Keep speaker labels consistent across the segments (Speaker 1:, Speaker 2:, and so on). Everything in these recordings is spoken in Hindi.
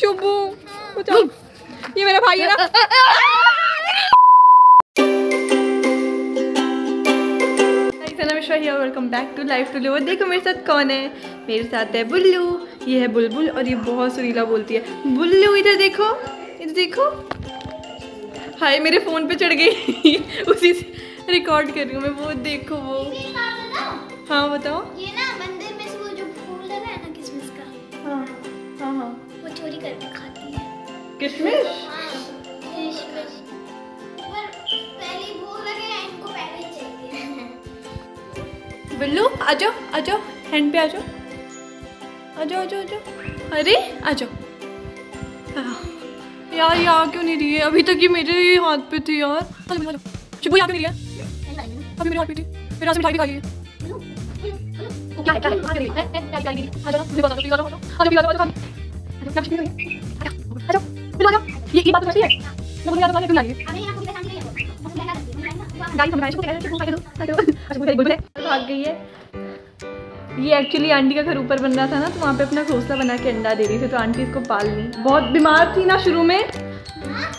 Speaker 1: शुभू। ये मेरा भाई है ना। Welcome back to life to live देखो मेरे साथ कौन है? मेरे साथ है बुल्लू। ये है बुलबुल और ये बहुत सुरीला बोलती है। बुल्लू इधर देखो। इधर देखो। हाय मेरे फ़ोन पे चढ़ गई। उसी से रिकॉर्ड कर रही हूँ मैं। वो देखो वो। हाँ बताओ।
Speaker 2: चाहिए
Speaker 1: बिल्लू आ जाओ आ जाओ हैंड पे आ जाओ। आ जाओ आ जाओ आ जाओ। अरे आ जाओ। हाँ। यार ये आ क्यों नहीं रही है? अभी तक ये मेरे ही हाथ पे थी यार। यहाँ क्यों नहीं रही है? अभी मेरे हाथ पे थी। मेरे हाथ से मिठाई भी है। क्या है क्या है? गई? है, है, क्या क्या गिरी? आ जाओ मुझे बता दो प्लीज़ आ जाओ आ जाओ। प्लीज़ आ जाओ आ जाओ आ ये ये बात तो सही है मैं बोली आ जाओ क्यों ला रही है
Speaker 2: अबे यहाँ पूरी शांति नहीं है वो लगा
Speaker 1: गाइस हम रहे दो अच्छा बोल भाग गई है ये एक्चुअली आंटी का घर ऊपर बन रहा था ना तो वहाँ पे अपना घोंसला बना के अंडा दे रही थी तो आंटी इसको पाल ली बहुत बीमार थी ना शुरू में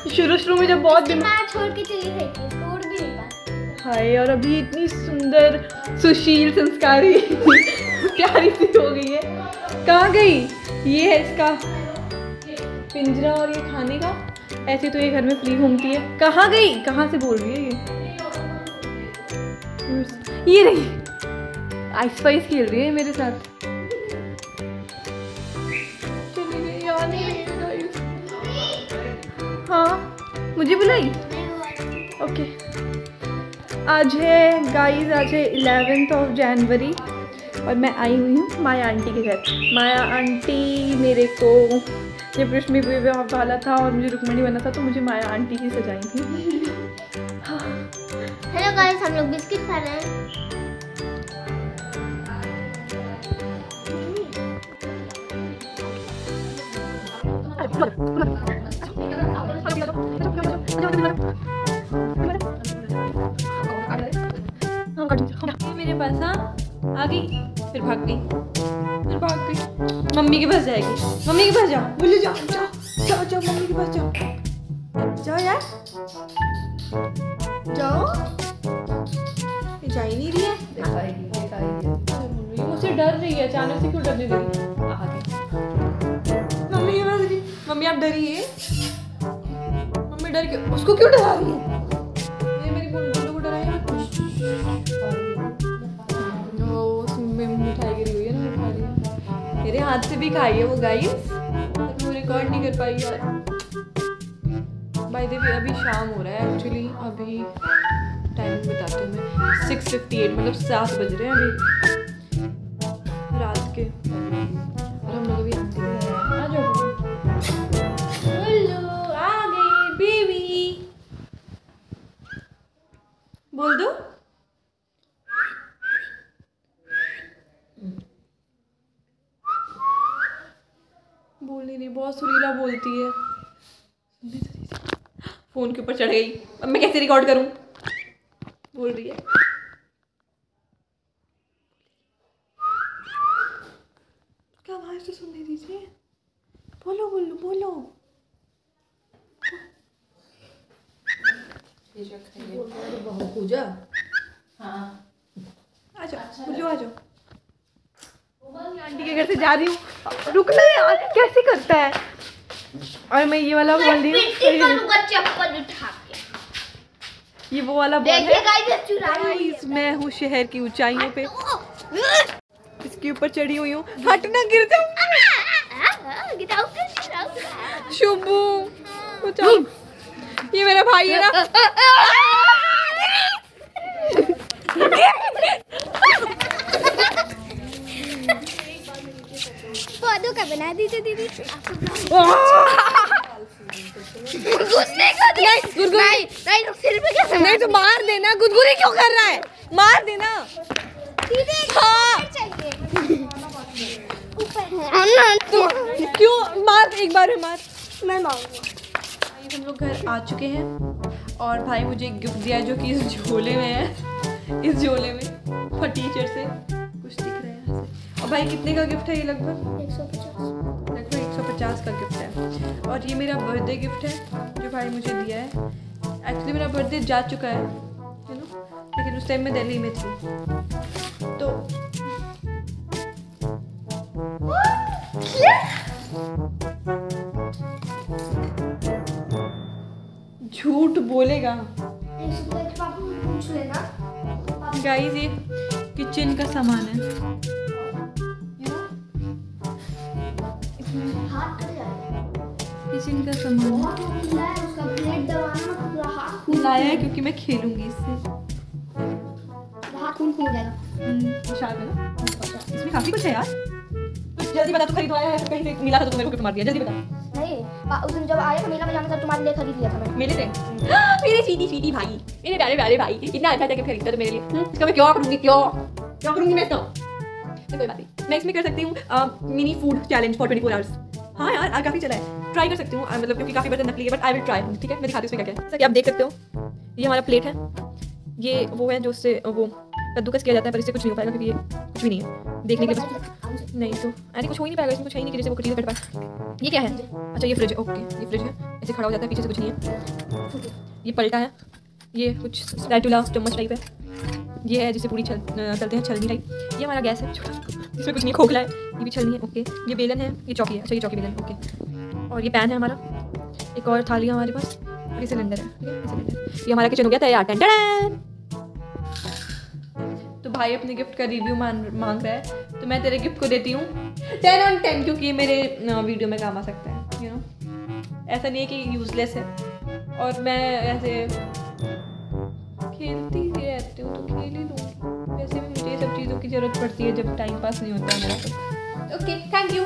Speaker 1: शुरू शुरू में जब बहुत बीमार
Speaker 2: छोड़ के चली गई थी भी
Speaker 1: हाय और अभी इतनी सुंदर सुशील संस्कारी प्यारी सी हो गई है कहाँ गई ये है इसका पिंजरा और ये खाने का? ऐसे तो ये घर में फ्री घूमती है। कहाँ गई? कहाँ से बोल रही है ये? ये रही। आइस पाइस खेल रही है मेरे साथ। हाँ मुझे बुलाई? ओके आज है गाइस आज है इलेवेंथ ऑफ़ जनवरी और मैं आई हुई हूँ माया आंटी के घर। माया आंटी मेरे को जब रश्मि विवाह वाला था और मुझे रुक्मणी बना था तो मुझे माया आंटी ही सजाई थी।
Speaker 2: हेलो गाइस हम लोग बिस्किट खा रहे हैं।
Speaker 1: मेरे पास हाँ। आ गई फिर भाग गई। फिर भाग गई। मम्मी के पास जाएगी। मम्मी के पास जाओ। बोले जाओ जाओ जाओ जाओ मम्मी के पास जाओ। जाओ यार। जाओ। ये जा ही नहीं रही है। ये मुझसे डर रही है। अचानक से क्यों डरने लगी मम्मी के पास मम्मी आप डरिए। मम्मी डर के उसको क्यों डरा रही है? हाथ से भी खाई है वो गाइस पर वो रिकॉर्ड नहीं कर पाई यार। बाय द वे अभी शाम हो रहा है एक्चुअली अभी टाइम बताती हूँ मैं। सिक्स फिफ्टी एट मतलब सात बज रहे हैं अभी। रात के। और हम लोग अभी बोल दो बोल ही नहीं बहुत सुरीला बोलती है। फ़ोन के ऊपर चढ़ गई। अब मैं कैसे रिकॉर्ड करूँ? बोल रही है। क्या आवाज़ तो सुनने दीजिए। बोलो बोलो बोलो।
Speaker 3: पूजा?
Speaker 1: आ जाओ बुल्लू आ जाओ आंटी के घर से जा रही हूँ। रुकना यार कैसे करता है? और मैं ये वाला बोल रही
Speaker 2: चप्पल उठा के।
Speaker 1: ये वो वाला बॉल है। मैं हूँ शहर की ऊंचाइयों पे। इसके ऊपर चढ़ी हुई हूँ। हटना गिर जाऊँगी शुभू ये मेरा भाई है ना।
Speaker 2: पौधों का बना दीजिए दीदी। घुसने का नहीं नहीं नहीं। तो सिर पे कैसे
Speaker 1: नहीं तो मार देना। गुदगुदी क्यों कर रहा है? मार देना।
Speaker 2: सीधे
Speaker 1: हाँ।
Speaker 2: ऊपर
Speaker 1: क्यों? मार एक बार में मार।
Speaker 2: मैं मारूँगा।
Speaker 1: हम लोग घर आ चुके हैं और भाई मुझे एक गिफ्ट दिया जो कि इस झोले में है। इस झोले में फर्नीचर से। कुछ दिख रहा है यहाँ से। और भाई कितने का गिफ्ट है ये लगभग?
Speaker 2: एक सौ पचास।
Speaker 1: पचास का गिफ्ट है। और ये मेरा बर्थडे गिफ्ट है जो भाई मुझे दिया है। एक्चुअली मेरा बर्थडे जा चुका है यू नो? लेकिन उस टाइम मैं दिल्ली में थी। तो झूठ बोलेगा। गाइस ये किचन का सामान है। किचन का सामान।
Speaker 2: बहुत खुला है तो
Speaker 1: है क्योंकि मैं खेलूँगी इससे। हम्म, इसमें काफ़ी कुछ है यार। तो जल्दी बता तू खरीदवाया है कहीं से मिला था तो मेरे को मार दिया? जल्दी बता।
Speaker 2: नहीं उस दिन जब आया था मेला में जाना था तुम्हारे लिए खरीद लिया था मैंने।
Speaker 1: मेरे से? मेरे सीधी सीधी भाई। मेरे प्यारे प्यारे भाई। इतना अच्छा जगह खरीदता तो मेरे लिए। हम्म, इसका मैं क्यों करूँगी क्यों? क्यों करूँगी मैं तो कोई बात नहीं। मैं इसमें कर सकती हूँ mini food challenge for twenty four hours हाँ यार आज काफ़ी चला है। ट्राई कर सकती हूँ मतलब क्योंकि काफ़ी बर्तन नकली है बट आई विल ट्राई ठीक है? मैं दिखाती हूँ क्या क्या कि आप देख सकते हो, ये हमारा प्लेट है। ये वो है जो उससे, वो कद्दूकस किया जाता है, पर इससे कुछ नहीं हो पाएगा, क्योंकि ये कुछ भी नहीं है। देखने के बस नहीं तो अरे कुछ हो ही नहीं पाएगा, इसमें कुछ है ही नहीं कि जैसे वो कटी पाए। ये क्या है? अच्छा ये फ्रिज ओके ये फ्रिज है। ऐसे खड़ा हो जाता है, पीछे से कुछ नहीं है। ये पलटा है। ये कुछ स्पैटुला चम्मच टाइप है। ये है जिसे पूरी छल तलते हैं छलनी टाइप ये हमारा गैस है। इसमें कुछ नहीं खोखला है। ये भी छलनी है। ओके ये बेलन है। ये चौकी है। अच्छा ये चौकी बेलन। ओके और ये पैन है हमारा। एक और थाली है हमारे पास। और ये सिलेंडर है। ये हमारा किचन हो गया तैयार। टन तो भाई अपने गिफ्ट का रिव्यू मांग रहा है। तो मैं तेरे गिफ्ट को देती हूँ। टेन ऑन टेन क्योंकि ये मेरे वीडियो में काम आ सकता है यू नो ऐसा नहीं है कि यूजलेस है। और मैं ऐसे खेलती ही रहती हूँ तो खेल ही लूँगी। वैसे भी मुझे ये सब चीज़ों की ज़रूरत पड़ती है, जब टाइम पास नहीं होता है मेरा तो ओके थैंक यू